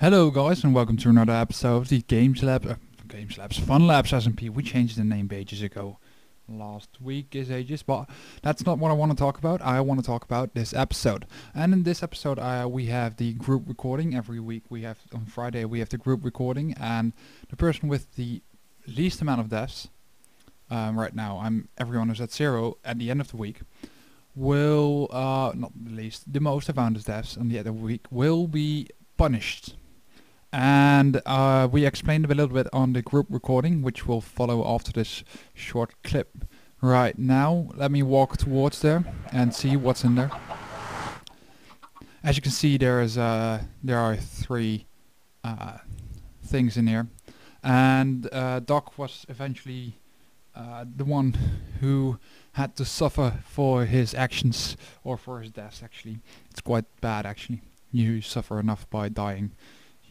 Hello, guys, and welcome to another episode of the Games Lab, uh, Games Labs, Fun Labs SMP. We changed the name ages ago. Last week is ages, but that's not what I want to talk about. I want to talk about this episode. And in this episode, uh, we have the group recording. Every week, we have on Friday we have the group recording, and the person with the least amount of deaths. Um, right now, I'm everyone is at zero at the end of the week. Will uh, not the least, the most amount of deaths on the the week will be punished and uh, we explained a little bit on the group recording, which will follow after this short clip. Right now, let me walk towards there and see what's in there. As you can see, there is uh, there are three uh, things in here, and uh, Doc was eventually uh, the one who had to suffer for his actions or for his death. Actually, it's quite bad. Actually, you suffer enough by dying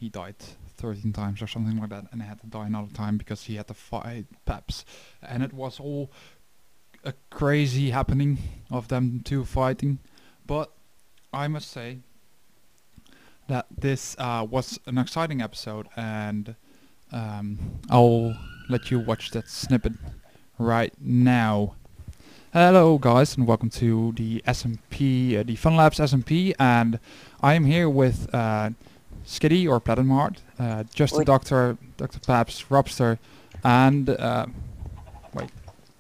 he died 13 times or something like that and had to die another time because he had to fight Peps and it was all a crazy happening of them two fighting but I must say that this uh, was an exciting episode and um, I'll let you watch that snippet right now. Hello guys and welcome to the SMP, uh, the Fun Labs SMP and I am here with uh, Skitty or Platinum uh, Just a Doctor, Dr. Peps, Robster, and uh, wait,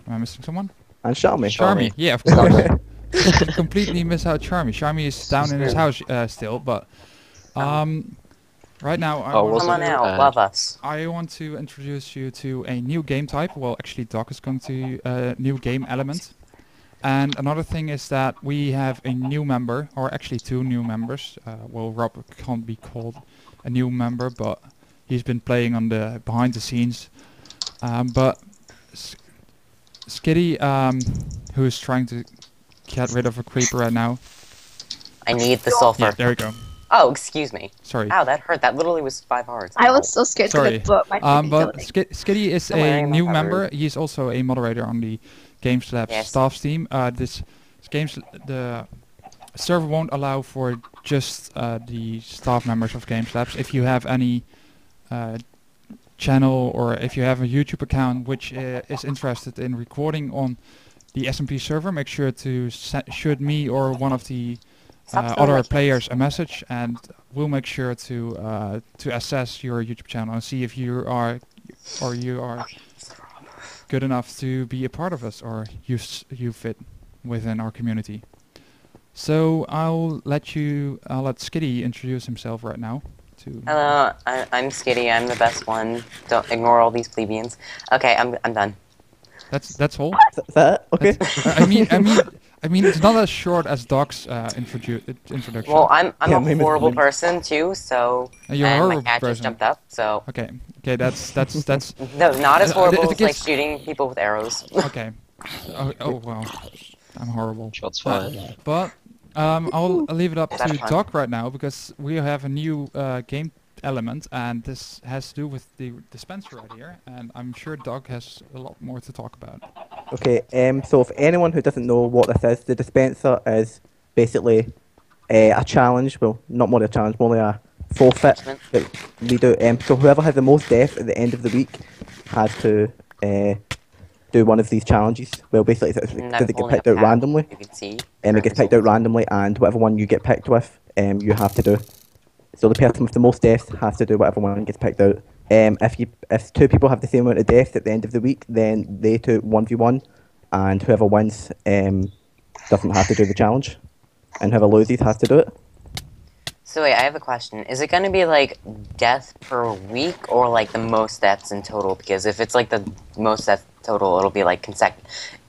am I missing someone? And Sharmy. Sharmy, yeah, of course. completely miss out Sharmy. Sharmy is down in his house uh, still, but um, right now I oh, want come on to, out, love us. I want to introduce you to a new game type. Well, actually, Doc is going to a uh, new game element. And another thing is that we have a new member, or actually two new members. Uh, well, Rob can't be called a new member, but he's been playing on the behind the scenes. Um, but S Skitty, um, who is trying to get rid of a creeper right now. I need the sulfur. Yeah, there we go. Oh, excuse me. Sorry. Ow, that hurt. That literally was five hearts. I was so scared Sorry. to put my Um, but building. Sk Skitty is Don't a new member. rude. He's also a moderator on the Games Lab Yes. staff team. Uh, this games the server won't allow for just uh, the staff members of Games Labs. If you have any uh, channel or if you have a YouTube account which uh, is interested in recording on the SMP server, make sure to shoot me or one of the uh, other players a message, and we'll make sure to uh, to assess your YouTube channel and see if you are or you are good enough to be a part of us or you s- you fit within our community. So I'll let you I'll let Skitty introduce himself right now. To Hello, I, I'm Skitty. I'm the best one. Don't ignore all these plebeians. Okay, I'm I'm done. that's that's all. Is that it? Okay. Uh, I mean I mean I mean it's not as short as Doc's uh, introdu- uh, introduction. Well, I'm I'm Yeah, a maybe- horrible maybe- person too. So Uh, you're and my cat person. just jumped up. So okay okay that's that's that's no, not as Uh, horrible if it as like shooting people with arrows. okay. Oh, oh well, I'm horrible. Shots Uh, fired. But um, I'll, I'll leave it up That's to. Doc right now because we have a new uh, game element and this has to do with the dispenser right here and I'm sure Doc has a lot more to talk about. Okay. Um. So, if anyone who doesn't know what this is, the dispenser is basically uh, a challenge. Well, not more a challenge, more like a forfeit Punishment. that we do. Um. So, whoever has the most death at the end of the week has to uh, do one of these challenges. Well, basically, it's, it's, And it get picked out randomly? You can see. Um, it gets picked out randomly, and whatever one you get picked with, um, you have to do. So the person with the most deaths has to do whatever one gets picked out. Um, if you if two people have the same amount of deaths at the end of the week, then they two one v one, and whoever wins um, doesn't have to do the challenge, and whoever loses has to do it. So wait, I have a question. Is it going to be like death per week or like the most deaths in total? Because if it's like the most deaths total, it'll be like consec,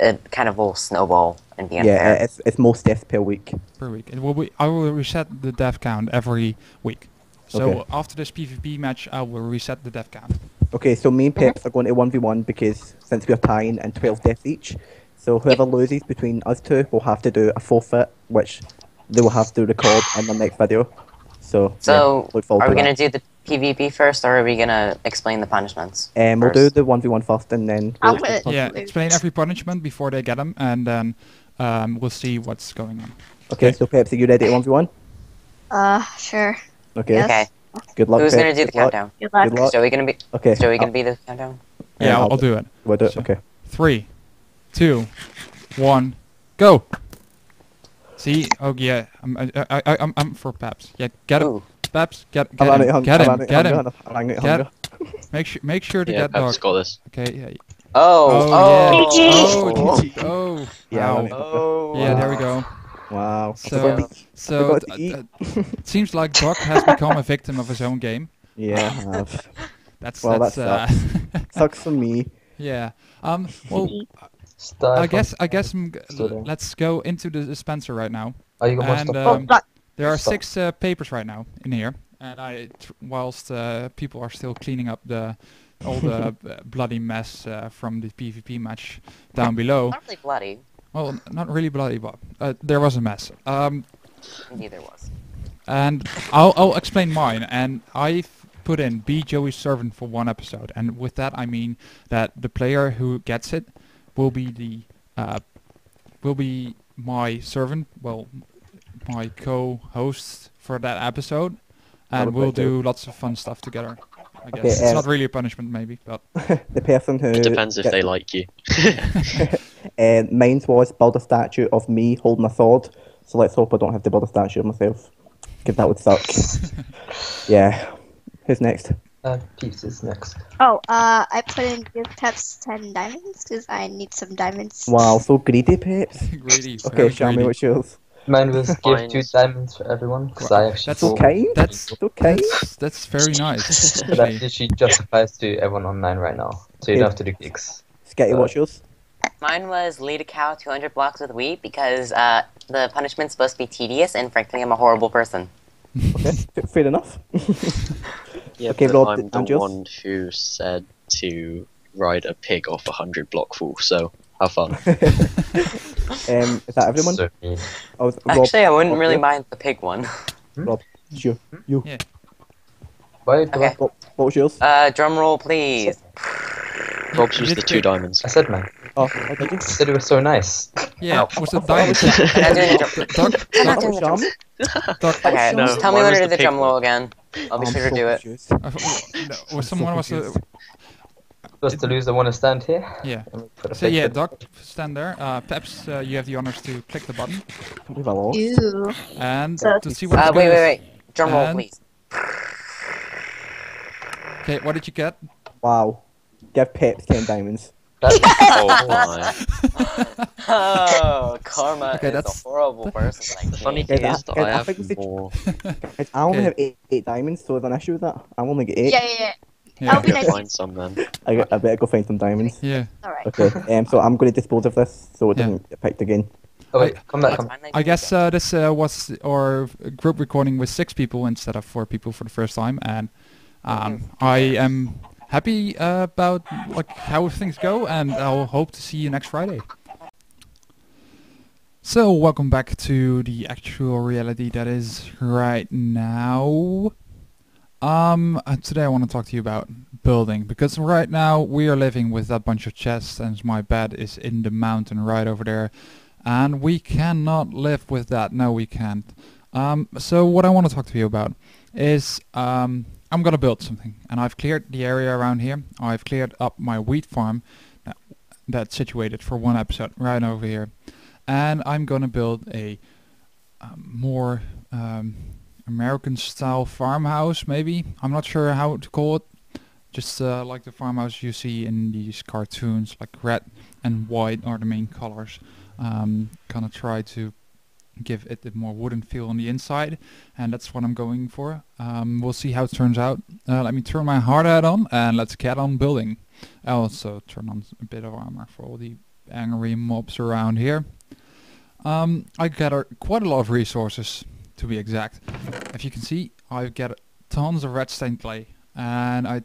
it kind of will snowball and be Yeah, uh, it's it's most deaths per week. per week. It will be, I will reset the death count every week. So Okay. after this PvP match I will reset the death count. Okay, so me and Peps are going to one v one because since we're tying and twelve deaths each, so whoever loses between us two will have to do a forfeit, which they will have to record in the next video. So so yeah, are we going to do the PvP first, or are we going to explain the punishments? Um, we'll do the one v one first, and then I'm we'll- gonna- Yeah, explain every punishment before they get them and then um, we'll see what's going on. okay. So Peps, are you ready to one v one? Uh, sure. Okay. Yes. Okay. Good luck. Who's Pep. gonna do the Good luck. countdown? Good luck. Good luck. Is Joey gonna be? Okay. Is Joey I'll- gonna be the countdown? Yeah, Yeah, I'll, I'll- I'll do it. We'll do it. So- Okay. Three, two, one, go. See? Oh yeah, I'm I, I, I, I'm I'm for Peps. Yeah, get him, Ooh. Peps. Get I'm get running him, hung- get I'm him, get him. running- I'm running Get- hunger. Make sure make sure to Yeah, get Pep's dog. got this. Okay. Yeah. Oh. Oh, Oh. yeah. Oh. Oh. Oh. Yeah, Wow. Oh. Yeah, there we go. Wow. So, so forgot to uh, eat. uh, it seems like Doc has become a victim of his own game. yeah, I have. That's Well, that's that uh, Sucks for me. yeah. Um. Well, I guess I guess I'm g- let's go into the dispenser right now. Are you gonna and, stop? Oh, um, There are Stop. six uh, papers right now in here, and I, tr- whilst uh, people are still cleaning up the all the uh, bloody mess uh, from the PvP match down below. Not really bloody. Well, not really bloody, but uh, there was a mess. Um, Indeed, there was. and I'll I'll explain mine. And I've put in be Joey's servant for one episode, and with that I mean that the player who gets it will be the uh, will be my servant. Well, my co-host for that episode, and we'll do lots of fun stuff together. I guess Okay, it's uh, not really a punishment, maybe, but The person who It depends if get- they like you. Uh, mine was build a statue of me holding a sword. So let's hope I don't have to build a statue of myself, because that would suck. yeah. Who's next? Uh, Peps is next. oh, uh, I put in give Peps ten diamonds because I need some diamonds. Wow, so greedy, Peps. greedy. Okay, very show me greedy. what's yours. Mine was give two diamonds for everyone because I actually That's okay. That's okay. that's, that's very nice. that actually. literally justifies to everyone online right now. So you don't have to do gigs. Sketty, what's yours? Mine was lead a cow 200 blocks with wheat because uh, the punishment's supposed to be tedious, and frankly, I'm a horrible person. Okay, fair enough. Yeah, Okay, but Rob, I'm the and yours? one who said to ride a pig off a hundred block full. So have fun. Um, is that everyone? So mean. Oh, is- Rob, Actually, I wouldn't Rob, really yeah? mind the pig one. it's you. You. Yeah. Why do Okay. What, what was yours? Uh, drum roll, please. Rob's was the two diamonds. I said man. Oh, oh, did you? I said it was so nice. Yeah, Ow. was it I diamond? was- I'm not doing the drum. Doc, I'm not doing the drum. Okay, No, just tell me mine when to do the the drum roll again. I'll be I'm sure to do it. confused. Uh, no, was someone so was uh, confused. Supposed to lose, I want to stand here. yeah. And we put a So yeah, Doc, stand there. Uh, Peps, uh, you have the honors to click the button We've lost. Ew. and to see what Uh, wait, wait, wait. Drum roll, And- please. Okay, what did you get? Wow. Give Peps 10 diamonds. That- Oh my! Oh, Karma Okay, is that's- a horrible person like The funny me. thing Yeah, is that that- I I have think we should- more. I only Okay. have eight, eight diamonds, so there's an issue with that. I only get eight. yeah, yeah. Yeah. I'll be Go nice. find some then. I, I better go find some diamonds. Yeah, All right. Okay, um, so I'm going to dispose of this so it Yeah. doesn't get picked again. oh wait, come back, come I guess uh, this uh, was our group recording with six people instead of four people for the first time, and um, I am happy uh, about like how things go, and I'll hope to see you next Friday. So welcome back to the actual reality that is right now. Um, uh, today I want to talk to you about building because right now we are living with that bunch of chests, and my bed is in the mountain right over there, and we cannot live with that. No, we can't. Um, so what I want to talk to you about is um, I'm gonna build something, and I've cleared the area around here. I've cleared up my wheat farm that, that's situated for one episode right over here, and I'm gonna build a um, more um, American style farmhouse. Maybe I'm not sure how to call it. Just uh, like the farmhouse you see in these cartoons, like red and white are the main colors. Um, gonna try to give it a more wooden feel on the inside, and that's what I'm going for. Um, we'll see how it turns out. Uh, let me turn my hard hat on, and let's get on building. I also turn on a bit of armor for all the angry mobs around here. Um, I gather quite a lot of resources, to be exact. If you can see, I get tons of red stained clay, and I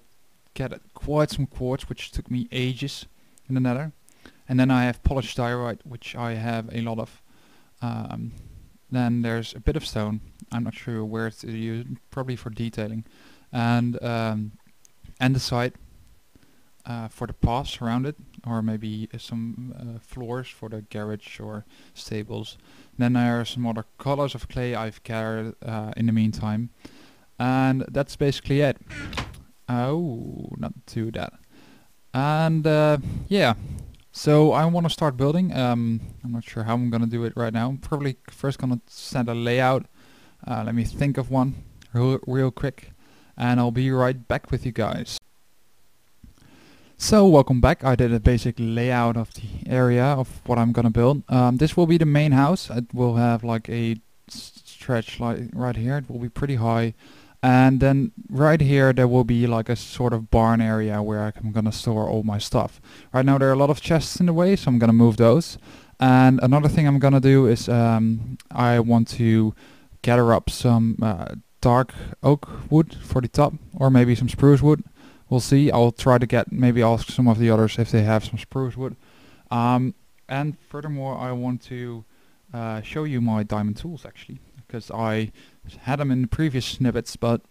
get quite some quartz, which took me ages in the nether. And then I have polished diorite, which I have a lot of. Um, then there's a bit of stone. I'm not sure where to use, probably for detailing, and um, andesite uh, for the paths around it, or maybe uh, some uh, floors for the garage or stables. Then there are some other colors of clay I've gathered uh, in the meantime. and that's basically it. Oh, not do that. And uh, yeah, so I want to start building. Um, I'm not sure how I'm gonna do it right now. I'm probably first gonna send a layout. Uh, let me think of one real, real quick, and I'll be right back with you guys. So welcome back. I did a basic layout of the area of what I'm gonna build. Um, this will be the main house. It will have like a stretch like right here. It will be pretty high, and then right here there will be like a sort of barn area where I'm gonna store all my stuff. Right now there are a lot of chests in the way, so I'm gonna move those. And another thing I'm gonna do is um, I want to gather up some uh, dark oak wood for the top, or maybe some spruce wood. We'll see. I'll try to get maybe ask some of the others if they have some spruce wood. Um, and furthermore, I want to uh, show you my diamond tools actually, because I had them in the previous snippets, but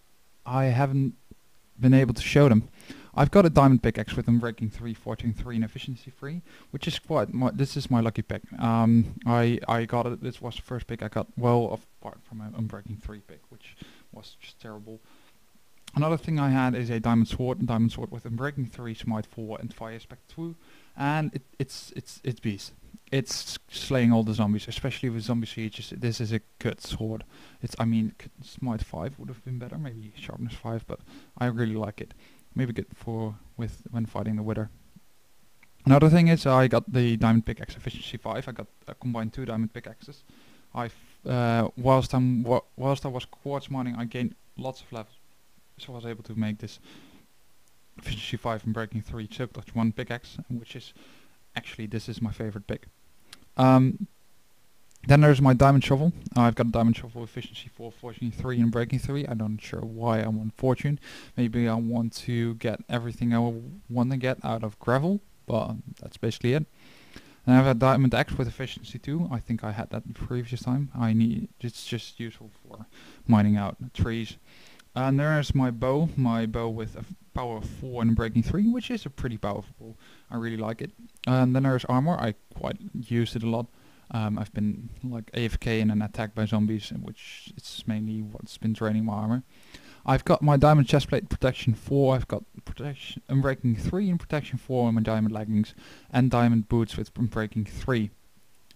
I haven't been able to show them. I've got a diamond pickaxe with unbreaking 3, fortune 3, and efficiency 3, which is quite. My, this is my lucky pick. Um, I I got it. This was the first pick I got. Well, apart from my unbreaking 3 pick, which was just terrible. Another thing I had is a diamond sword, and diamond sword with unbreaking 3, smite 4, and fire aspect 2, and it, it's it's it's beast. It's slaying all the zombies, especially with zombie sieges. This is a good sword. It's I mean, smite 5 would have been better, maybe sharpness 5, but I really like it. Maybe good for with when fighting the wither. Another thing is I got the diamond pickaxe efficiency 5. I got uh, combined two diamond pickaxes. I uh, whilst I'm whilst I was quartz mining, I gained lots of levels, so I was able to make this efficiency 5 and breaking 3 silk touch 1 pickaxe, which is actually this is my favorite pick. Um, then there's my diamond shovel. I've got a diamond shovel efficiency 4, fortune 3 and breaking 3. I'm not sure why I want fortune. Maybe I want to get everything I want to get out of gravel, but that's basically it. And I have a diamond axe with efficiency 2. I think I had that the previous time. I need it's just useful for mining out trees. And there's my bow, my bow with a power of 4 and breaking 3, which is a pretty powerful. bow. I really like it. And then there's armor. I quite use it a lot. Um, I've been like AFK and then attacked by zombies, which is mainly what's been draining my armor. I've got my diamond chestplate protection 4, I've got protection unbreaking 3 and protection 4 on my diamond leggings, and diamond boots with unbreaking 3.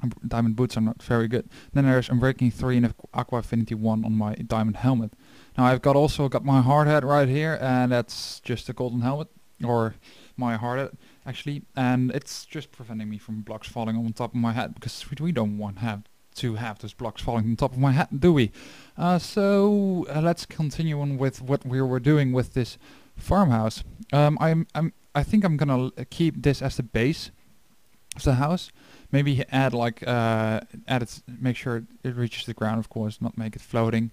Um, diamond boots are not very good. Then there's unbreaking 3 and Aqu- aqua affinity 1 on my diamond helmet. Now I've got also got my hard hat right here, and that's just a golden helmet, or my hard hat actually, and it's just preventing me from blocks falling on top of my head because we- don't want have to have those blocks falling on top of my head, do we? Uh, so uh, let's continue on with what we were doing with this farmhouse. Um, I'm, I'm, I think I'm gonna keep this as the base of the house. Maybe add like uh, add it, make sure it reaches the ground, of course, not make it floating.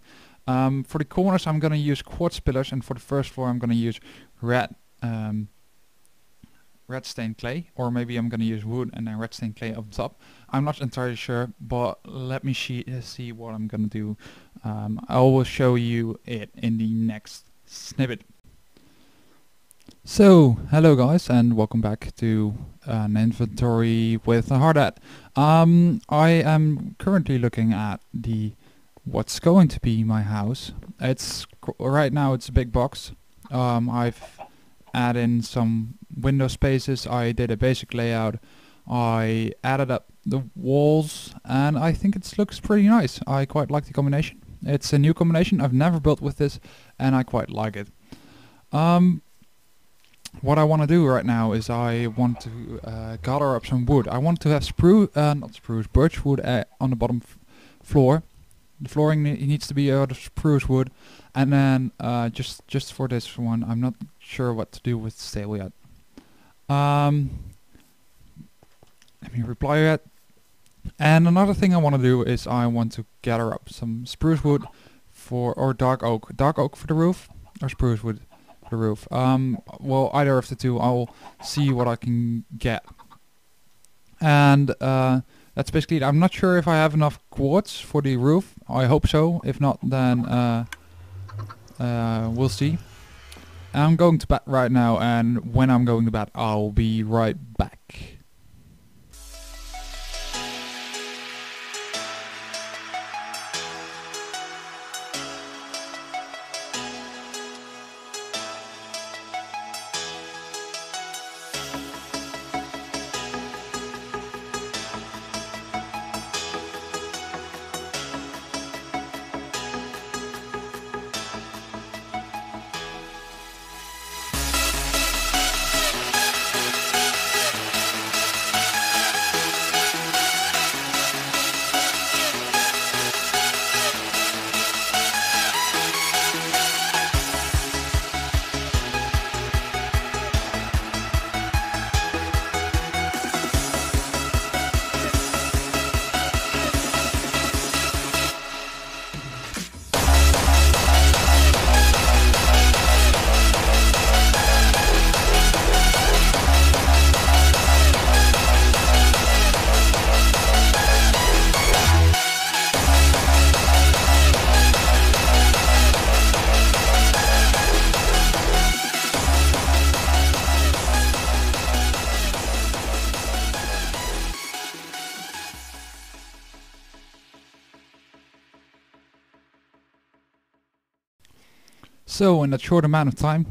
Um, for the corners, I'm gonna use quartz pillars, and for the first floor, I'm gonna use red. Um, red stained clay or maybe I'm gonna use wood and then red stained clay on top. I'm not entirely sure but let me see, uh, see what I'm gonna do. Um, I will show you it in the next snippet. So hello guys and welcome back to an inventory with a hard hat. Um, I am currently looking at the what's going to be my house it's right now it's a big box um, I've added in some window spaces. I did a basic layout. I added up the walls and I think it looks pretty nice. I quite like the combination. It's a new combination. I've never built with this and I quite like it. Um, what I want to do right now is I want to uh, gather up some wood. I want to have spruce, uh, not spruce, birch wood uh, on the bottom floor. The flooring ne- needs to be out of spruce wood, and then uh, just just for this one, I'm not sure what to do with stale yet. Um, let me reply yet. And another thing I want to do is I want to gather up some spruce wood for or dark oak, dark oak for the roof, or spruce wood for the roof. Um, well, either of the two. I'll see what I can get. And uh, that's basically it. I'm not sure if I have enough quartz for the roof. I hope so. If not, then uh, uh, we'll see. I'm going to bed right now, and when I'm going to bed, I'll be right back. So in that short amount of time,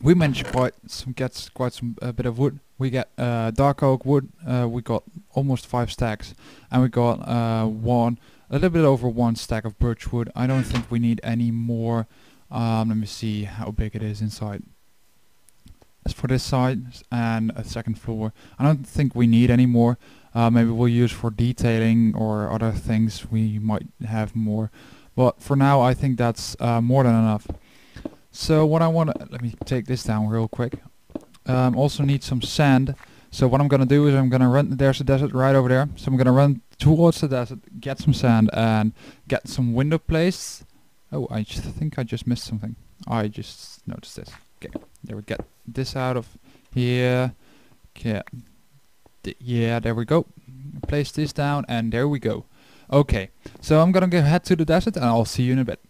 we managed quite some get quite some a bit of wood. We get uh, dark oak wood. Uh, we got almost five stacks, and we got uh, one a little bit over one stack of birch wood. I don't think we need any more. Um, let me see how big it is inside. As for this side and a second floor, I don't think we need any more. Uh, maybe we'll use for detailing or other things we might have more. But for now, I think that's uh, more than enough. So what I want to, let me take this down real quick. Um, also need some sand. So what I'm gonna do is I'm gonna run, there's a desert right over there. So I'm gonna run towards the desert, get some sand and get some window placed. Oh, I think I just missed something. I just noticed this. Okay, there we get this out of here. D yeah, there we go. Place this down and there we go. Okay, so I'm gonna go head to the desert and I'll see you in a bit.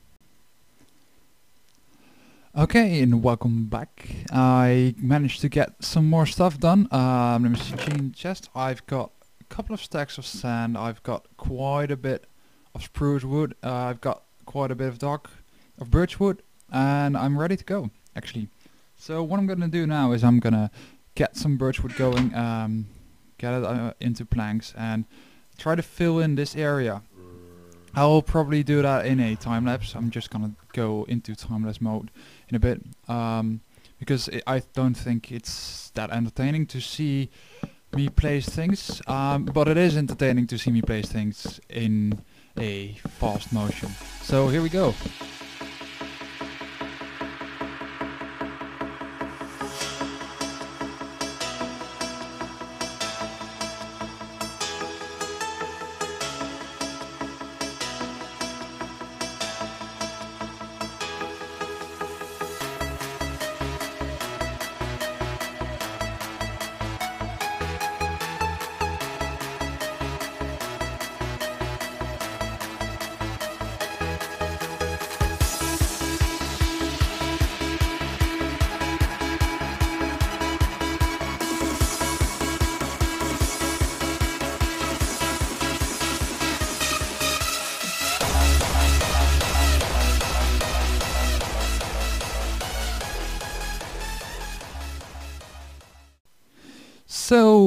Okay, and welcome back. I managed to get some more stuff done. Um, see, chain chest. I've got a couple of stacks of sand. I've got quite a bit of spruce wood. Uh, I've got quite a bit of dark of birch wood, and I'm ready to go. Actually, so what I'm gonna do now is I'm gonna get some birch wood going, um, get it uh, into planks, and try to fill in this area. I'll probably do that in a time lapse. I'm just gonna go into time lapse mode in a bit um, because i I don't think it's that entertaining to see me place things, um, but it is entertaining to see me place things in a fast motion. So here we go.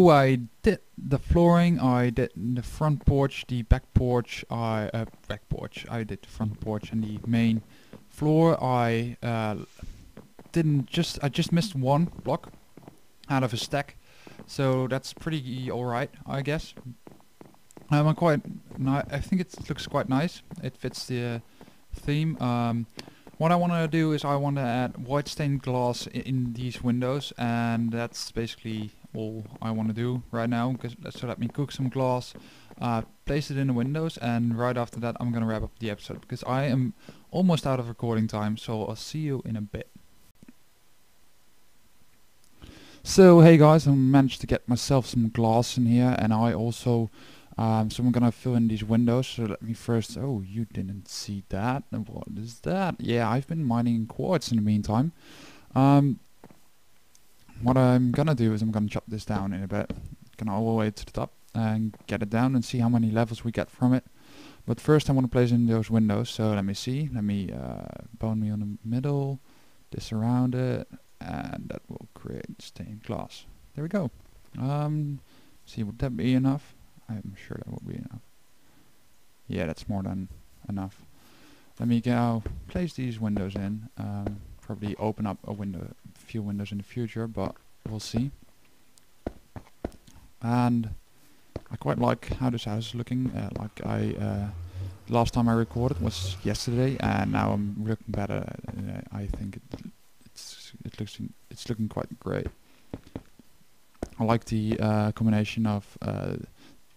I did the flooring, I did the front porch, the back porch, I uh, back porch. I did the front porch and the main floor. I uh, didn't just I just missed one block out of a stack, so that's pretty all right, I guess. Um, I'm quite. I think it looks quite nice. It fits the theme. Um, what I want to do is I want to add white stained glass in these windows, and that's basically all I want to do right now. so let me cook some glass, uh, place it in the windows, and right after that I'm gonna wrap up the episode because I am almost out of recording time. So I'll see you in a bit. So hey guys, I managed to get myself some glass in here, and I also. Um, so I'm gonna fill in these windows. So let me first. Oh, you didn't see that. What is that? Yeah, I've been mining quartz in the meantime. Um, what I'm gonna do is I'm gonna chop this down in a bit. Gonna all the way to the top and get it down and see how many levels we get from it. But first I want to place in those windows. So let me see. Let me uh, bone me on the middle, this around it, and that will create stained glass. There we go. Um, see, would that be enough? I'm sure that will be enough. Yeah, that's more than enough. Let me go place these windows in. Um, probably open up a window, few windows in the future, but we'll see. And I quite like how this house is looking. Uh, like I, uh, last time I recorded was yesterday, and now I'm looking better. Uh, I think it, it's it looks it's looking quite great. I like the uh, combination of uh,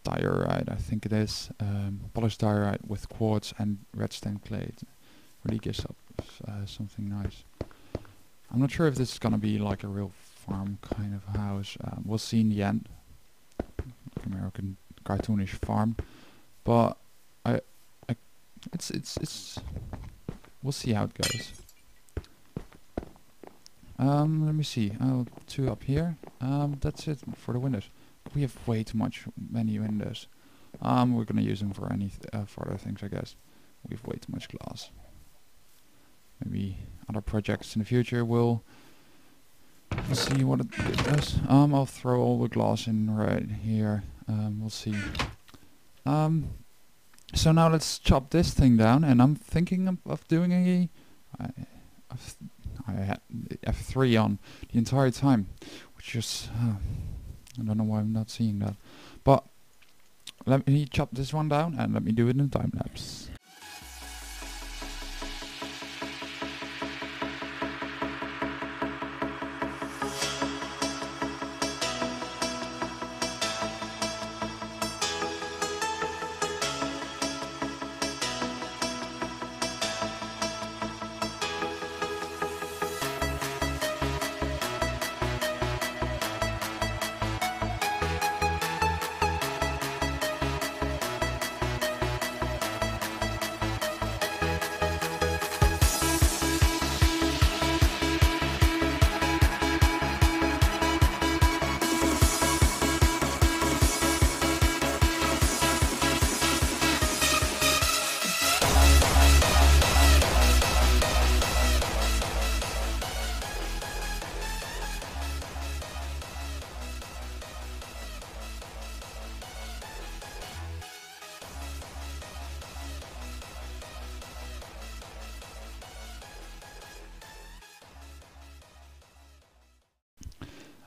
diorite, I think it is, um, polished diorite with quartz and redstone clay. It really gives up uh, something nice. I'm not sure if this is gonna be like a real farm kind of house. Um, we'll see in the end. American cartoonish farm, but I, I, it's it's it's. We'll see how it goes. Um, let me see. Oh, two up here. Um, that's it for the windows. We have way too much, many windows. Um, we're gonna use them for any th uh, for other things, I guess. We have way too much glass. Maybe other projects in the future we'll see what it, does. Um, I'll throw all the glass in right here. Um, we'll see. Um, so now let's chop this thing down, and I'm thinking of, of doing a, I, I had F3 on the entire time, which is uh, I don't know why I'm not seeing that, but let me chop this one down and let me do it in a time lapse.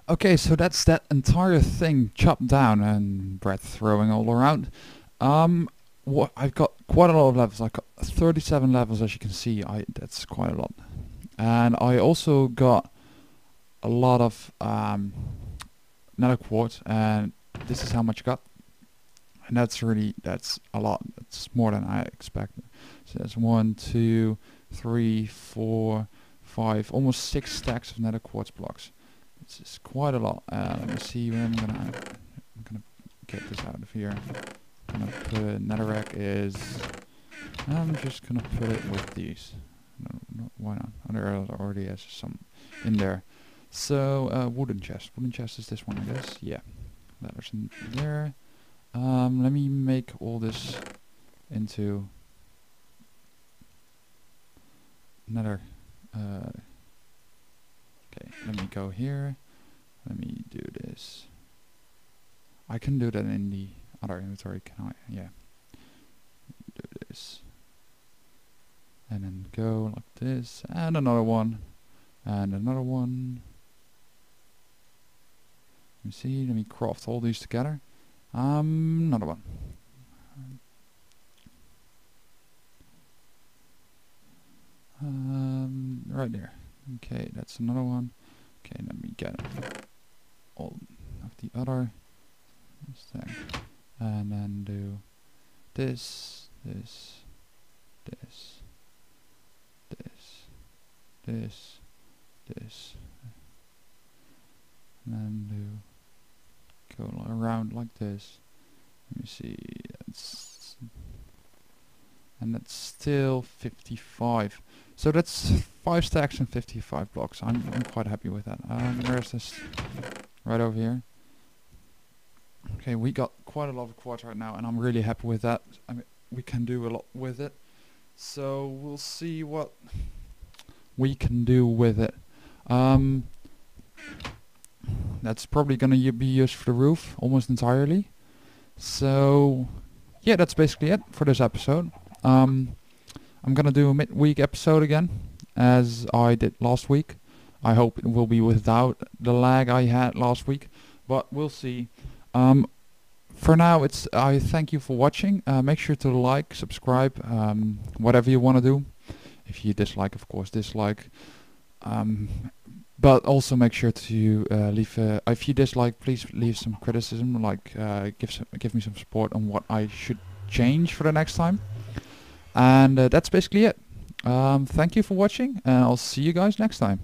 Okay, so that's that entire thing chopped down and bread throwing all around. Um, what I've got quite a lot of levels. I've got 37 levels, as you can see. I that's quite a lot, and I also got a lot of um, nether quartz, and this is how much I got. And that's really that's a lot. It's more than I expected. So that's one, two, three, four, five, almost six stacks of nether quartz blocks. This is quite a lot. Uh, let me see where I'm gonna I'm gonna get this out of here. I'm gonna put netherrack is I'm just gonna put it with these. No, no, why not? There already has some in there. So uh, wooden chest. Wooden chest is this one, I guess. Yeah, letters in there. Um, let me make all this into nether. Uh, let me go here. Let me do this. I can do that in the other inventory, can I? Yeah. Do this. And then go like this. And another one. And another one. Let me see, let me craft all these together. Um, another one. Um, right there. Okay, that's another one. Okay, let me get all of the other thing. And then do this, this, this, this, this, this. And then do go around like this. Let me see. That's and that's still 55. So that's 5 stacks and 55 blocks. I'm, I'm quite happy with that. Um, where's this? Right over here. Okay, we got quite a lot of quartz right now, and I'm really happy with that. I mean, we can do a lot with it. So we'll see what we can do with it. Um, that's probably going to be used for the roof almost entirely. So yeah, that's basically it for this episode. Um, I'm gonna do a midweek episode again, as I did last week. I hope it will be without the lag I had last week, but we'll see. Um, for now, it's I thank you for watching. Uh, make sure to like, subscribe, um, whatever you want to do. If you dislike, of course, dislike. Um, but also make sure to uh, leave. If you dislike, please leave some criticism. Like uh, give some, give me some support on what I should change for the next time. And uh, that's basically it. Um, thank you for watching, and I'll see you guys next time.